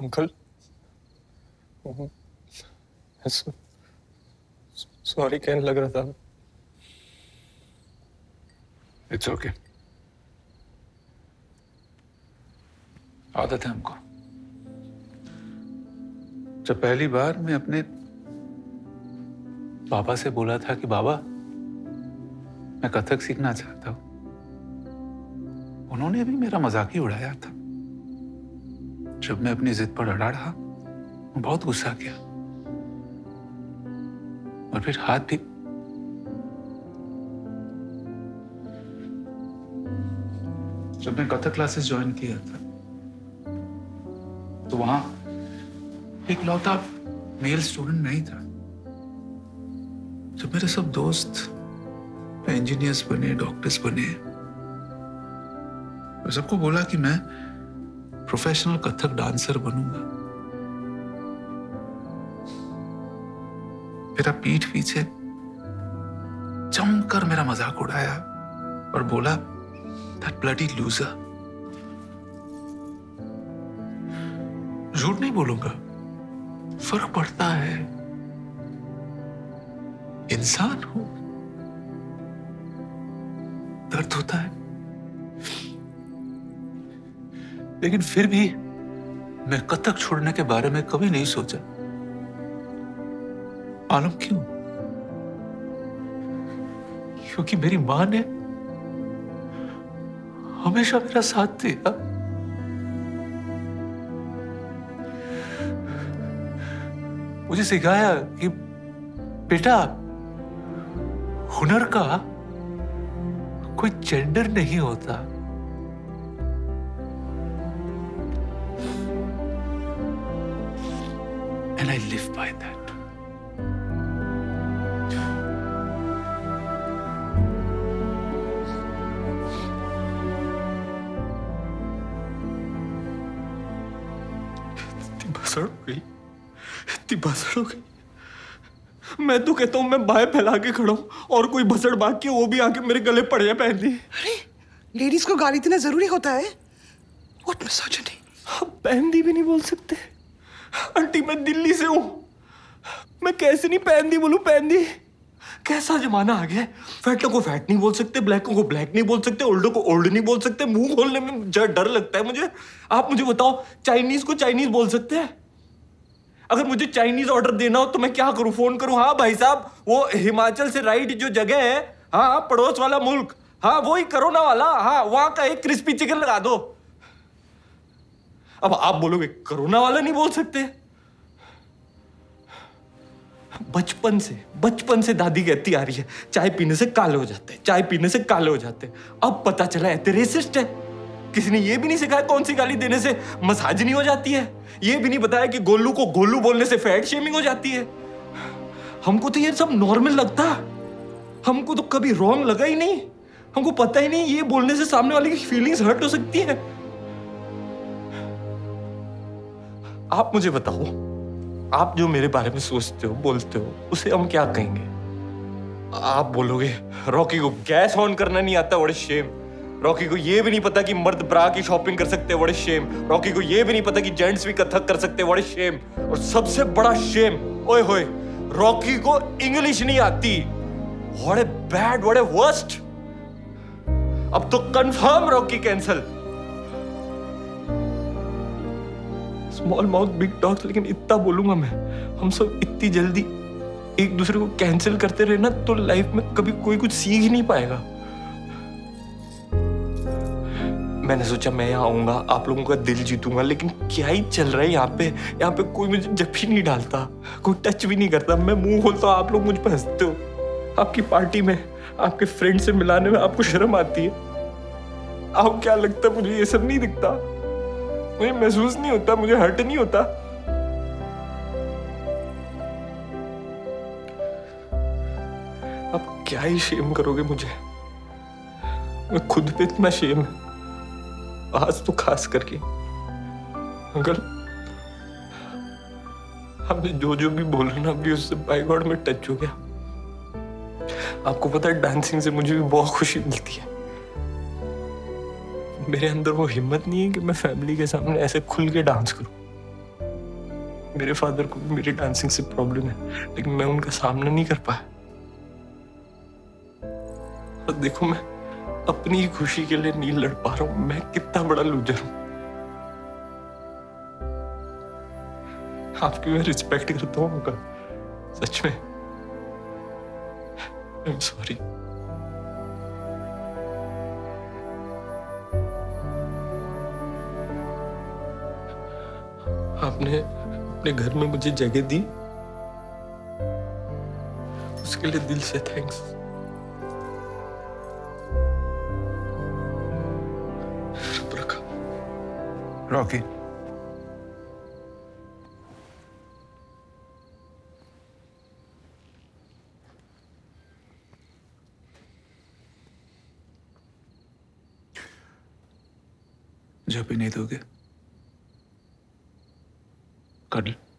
Uncle sorry कहने लग रहा था इट्स ओके आदत है हमको। जब पहली बार मैं अपने बाबा से बोला था कि बाबा, मैं कथक सीखना चाहता हूँ, उन्होंने भी मेरा मज़ाक ही उड़ाया था। जब मैं अपनी जिद पर अड़ा रहा बहुत गुस्सा किया। और फिर हाथ भी जब मैं कथक क्लासेस ज्वाइन किया था तो वहाँ एक लौता मेल स्टूडेंट नहीं था। जब मेरे सब दोस्त इंजीनियर्स बने डॉक्टर्स बने सबको बोला कि मैं प्रोफेशनल कथक डांसर बनूँगा मेरा पीठ पीछे जमकर मेरा मज़ाक उड़ाया और बोला दैट ब्लडी लूजर झूठ नहीं बोलूँगा। फ़र्क पड़ता है। इंसान हूँ। दर्द होता है। लेकिन फिर भी मैं कथक छोड़ने के बारे में कभी नहीं सोचा। मालूम क्यों? क्योंकि मेरी माँ ने हमेशा मेरा साथ दिया। मुझे सिखाया कि बेटा, हुनर का कोई जेंडर नहीं होता। And I live by that. इतनी भसड़ हो गई। इतनी भसड़ हो गई। मैं तो कहता हूँ मैं बाएँ फैला के खड़ा हूँ और कोई भसड़ बाकी है वो भी आके मेरे गले पड़ जाए पहन ली अरे लेडीज़ को गाली देना ज़रूरी होता है? व्हाट मिसोजिनी आप पहनदी भी नहीं बोल सकते। आंटी, मैं दिल्ली से हूँ। मैं कैसे नहीं पहन दी बोलूँ पहन दी कैसा जमाना आ गया? फैटों को फैट नहीं बोल सकते, ब्लैकों को ब्लैक नहीं बोल सकते ओल्डो को ओल्ड नहीं बोल सकते, मुँह खोलने में जरा डर लगता है मुझे। आप मुझे बताओ, चाइनीज़ को चाइनीज़ बोल सकते हैं? अगर मुझे चाइनीज़ ऑर्डर देना हो तो मैं क्या करूँ? फ़ोन करूँ? हाँ भाई साहब, वो हिमाचल से राइट जो जगह है हाँ पड़ोस वाला मुल्क हाँ वही करोना वाला हाँ वहाँ का एक क्रिस्पी चिकन लगा दो। अब आप बोलोगे, कोरोना वाला नहीं बोल सकते? बचपन से बचपन से दादी कहती आ रही है। चाय पीने से काले हो जाते हैं चाय पीने से काले हो जाते। हैं अब पता चला है रेसिस्ट है। किसी ने ये भी नहीं सिखाया कौन सी गाली देने से मसाज नहीं हो जाती है। ये भी नहीं बताया कि गोलू को गोलू बोलने से फैट शेमिंग हो जाती है। हमको तो ये सब नॉर्मल लगता। हमको तो कभी रॉन्ग लगा ही नहीं। हमको पता ही नहीं ये बोलने से सामने वाले की फीलिंग्स हर्ट हो सकती है। आप मुझे बताओ आप जो मेरे बारे में सोचते हो, बोलते हो, उसे हम क्या कहेंगे? आप बोलोगे, रॉकी को गैस ऑन करना नहीं आता बड़े शेम रॉकी को ये भी नहीं पता कि मर्द ब्रा की शॉपिंग कर सकते हैं बड़े शेम रॉकी को ये भी नहीं पता कि जेंट्स भी कथक कर सकते हैं बड़े शेम और सबसे बड़ा शेम ओए होए, रॉकी को इंग्लिश नहीं आती। बड़े बैड बड़े वर्स्ट अब तो confirm Rocky cancel small mouth big talks लेकिन इतना बोलूँगा मैं। हम सब इतनी जल्दी एक दूसरे को कैंसिल करते रहे ना तो लाइफ में कभी कोई कुछ सीख ही नहीं पाएगा। मैंने सोचा मैं यहाँ आऊँगा, आप लोगों का दिल जीतूँगा, लेकिन क्या ही चल रहा है यहाँ पे? यहाँ पे कोई मुझे जब भी नहीं डालता, कोई टच भी नहीं करता। मैं मुँह खोलता हूँ, आप लोग मुझ पर हँसते हो। आपकी पार्टी में, आपके फ्रेंड से मिलाने में आपको शर्म आती है। आप क्या लगता है मुझे ये सब नहीं दिखता? मुझे महसूस नहीं होता, मुझे हर्ट नहीं होता। अब क्या ही शेम करोगे मुझे? मैं खुद पे इतना शेम है। आज तो खास करके। अंकल हमने जो जो भी बोला ना अभी उससे बाई में टच हो गया। आपको पता है डांसिंग से मुझे भी बहुत खुशी मिलती है। मेरे अंदर वो हिम्मत नहीं है कि मैं फैमिली के सामने ऐसे खुल के डांस करूँ। मेरे फादर को भी मेरी डांसिंग से प्रॉब्लम है, लेकिन मैं उनका सामना नहीं कर पाया। और देखो मैं अपनी खुशी के लिए नहीं लड़ पा रहा हूँ, मैं कितना बड़ा लूजर हूँ। आपकी मैं रिस्पेक्ट करता हूँ उनका सच में। आई एम सॉरी आपने अपने घर में मुझे जगह दी, उसके लिए दिल से थैंक्स रॉकी। जब भी नहीं दोगे। कर लो